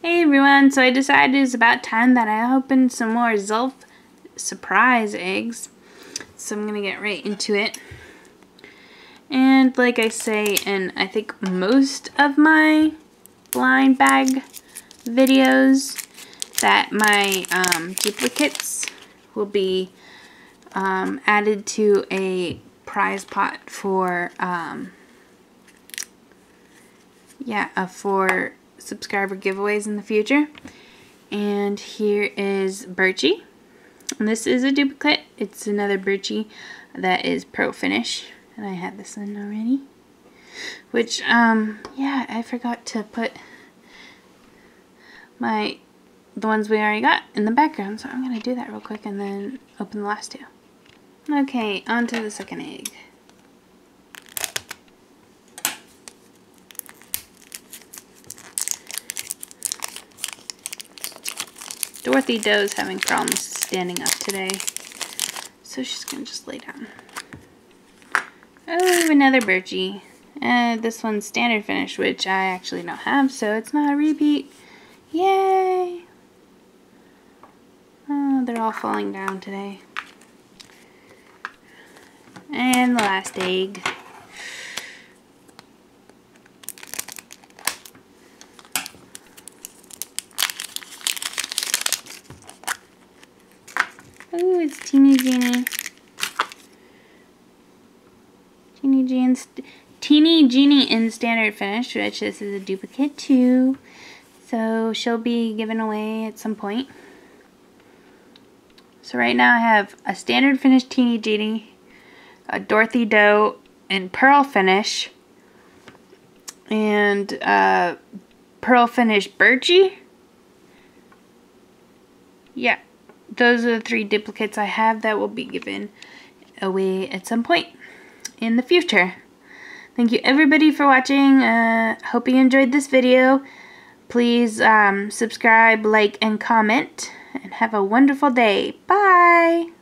Hey everyone, so I decided it's about time that I opened some more Zelf surprise eggs. So I'm going to get right into it. And like I say in I think most of my blind bag videos that my um, duplicates will be um, added to a prize pot for um, yeah uh, for subscriber giveaways in the future. And here is Birchie. And this is a duplicate. It's another Birchie that is Pearl Finish. And I had this one already. Which, um, yeah, I forgot to put my, the ones we already got in the background. So I'm going to do that real quick and then open the last two. Okay, on to the second egg. Dorothy Doe's having problems standing up today. So she's going to just lay down. Oh, another Birchie. Uh, this one's standard finish, which I actually don't have, so it's not a repeat. Yay! Oh, they're all falling down today. And the last egg. Oh, it's Teeny Genie. Teeny Genie, Teeny Genie in standard finish, which this is a duplicate too. So she'll be given away at some point. So right now I have a standard finish Teeny Genie, a Dorothy Doe in pearl finish, and uh, pearl finish Birchie. Yeah, those are the three duplicates I have that will be given away at some point in the future. Thank you everybody for watching. Uh, hope you enjoyed this video. Please um, subscribe, like, and comment. And have a wonderful day. Bye!